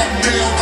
Nail